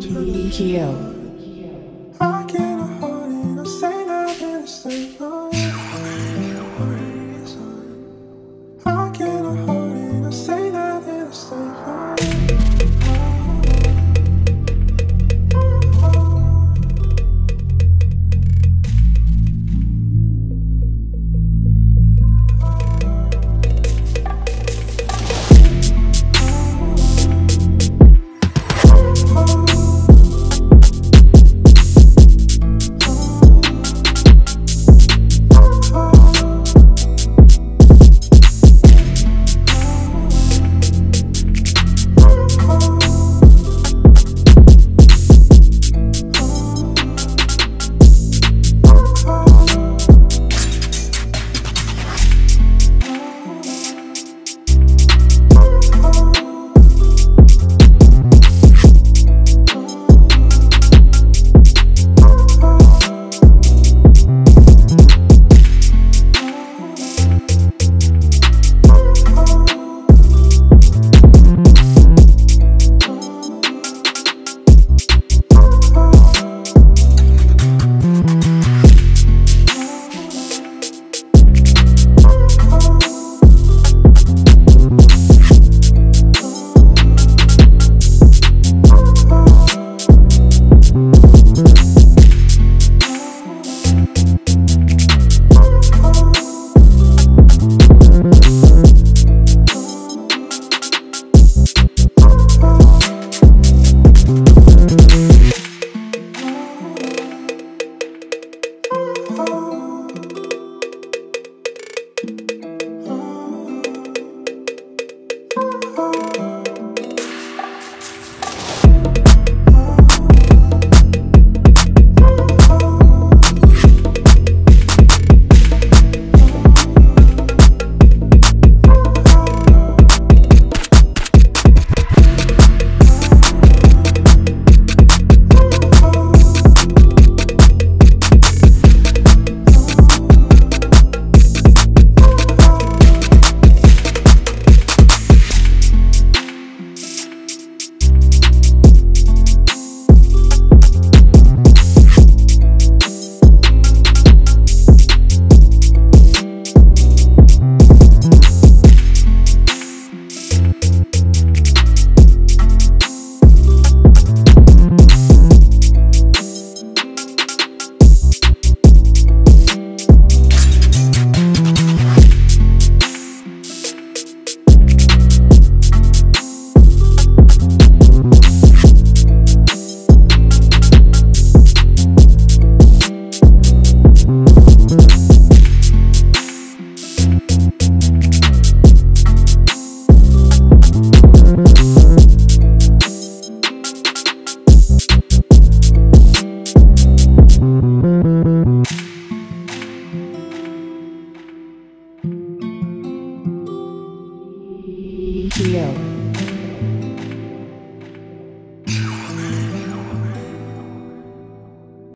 EGO.